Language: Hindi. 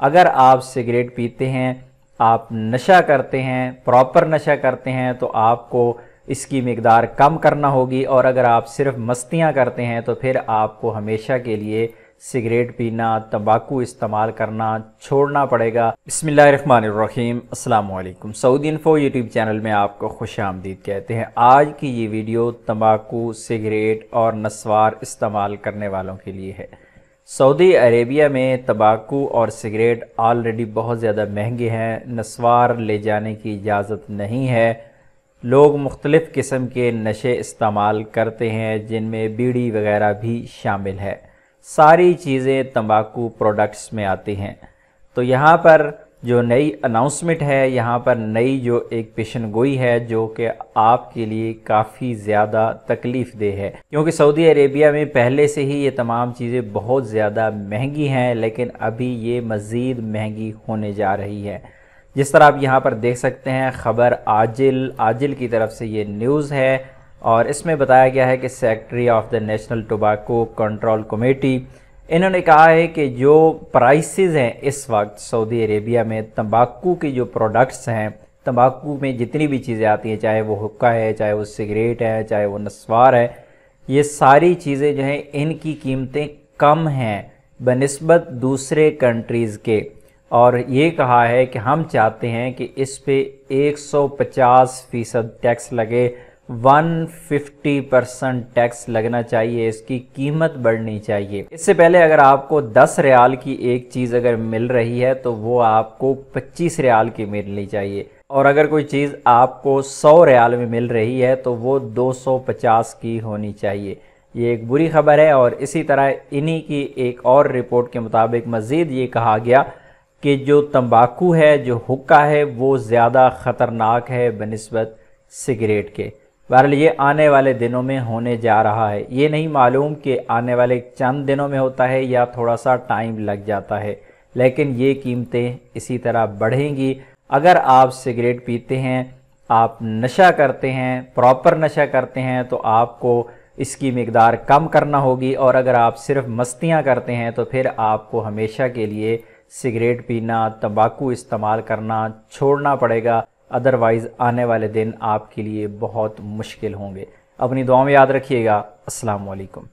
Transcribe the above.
अगर आप सिगरेट पीते हैं, आप नशा करते हैं, प्रॉपर नशा करते हैं तो आपको इसकी मकदार कम करना होगी। और अगर आप सिर्फ़ मस्तियाँ करते हैं तो फिर आपको हमेशा के लिए सिगरेट पीना, तंबाकू इस्तेमाल करना छोड़ना पड़ेगा। बसमीम अल्लाम सऊदी इन्फो यूट्यूब चैनल में आपको खुश आमदीद कहते हैं। आज की ये वीडियो तंबाकू, सिगरेट और नस्वार इस्तेमाल करने वालों के लिए है। सऊदी अरेबिया में तंबाकू और सिगरेट ऑलरेडी बहुत ज़्यादा महँगे हैं, नस्वार ले जाने की इजाज़त नहीं है। लोग मुख्तलिफ़ किस्म के नशे इस्तेमाल करते हैं, जिनमें बीड़ी वगैरह भी शामिल है। सारी चीज़ें तंबाकू प्रोडक्ट्स में आती हैं। तो यहाँ पर जो नई अनाउंसमेंट है, यहाँ पर नई जो एक पेशन गोई है, जो कि आपके लिए काफ़ी ज़्यादा तकलीफ़ दे है। क्योंकि सऊदी अरेबिया में पहले से ही ये तमाम चीज़ें बहुत ज़्यादा महँगी हैं, लेकिन अभी ये मज़ीद महँगी होने जा रही है। जिस तरह आप यहाँ पर देख सकते हैं, ख़बर आजिल आजिल की तरफ़ से ये न्यूज़ है, और इसमें बताया गया है कि secretary of the national tobacco control committee इन्होंने कहा है कि जो प्राइसेस हैं इस वक्त सऊदी अरेबिया में, तंबाकू के जो प्रोडक्ट्स हैं, तंबाकू में जितनी भी चीज़ें आती हैं, चाहे वो हुक्का है, चाहे वो सिगरेट है, चाहे वो नस्वार है, ये सारी चीज़ें जो हैं, इनकी कीमतें कम हैं बनस्बत दूसरे कंट्रीज़ के। और ये कहा है कि हम चाहते हैं कि इस पे 150 फ़ीसद टैक्स लगे 150 परसेंट टैक्स लगना चाहिए, इसकी कीमत बढ़नी चाहिए। इससे पहले अगर आपको 10 रियाल की एक चीज़ अगर मिल रही है तो वो आपको 25 रियाल की मिलनी चाहिए। और अगर कोई चीज़ आपको 100 रियाल में मिल रही है तो वो 250 की होनी चाहिए। ये एक बुरी खबर है, और इसी तरह इन्हीं की एक और रिपोर्ट के मुताबिक मज़ीद ये कहा गया कि जो तंबाकू है, जो हुक्का है, वो ज़्यादा ख़तरनाक है, बनस्बत सिगरेट के। बहरहाल, ये आने वाले दिनों में होने जा रहा है। ये नहीं मालूम कि आने वाले चंद दिनों में होता है या थोड़ा सा टाइम लग जाता है, लेकिन ये कीमतें इसी तरह बढ़ेंगी। अगर आप सिगरेट पीते हैं, आप नशा करते हैं, प्रॉपर नशा करते हैं तो आपको इसकी मकदार कम करना होगी, और अगर आप सिर्फ़ मस्तियाँ करते हैं तो फिर आपको हमेशा के लिए सिगरेट पीना, तंबाकू इस्तेमाल करना छोड़ना पड़ेगा। अदरवाइज़ आने वाले दिन आपके लिए बहुत मुश्किल होंगे। अपनी दुआ में याद रखिएगा। अस्सलाम वालेकुम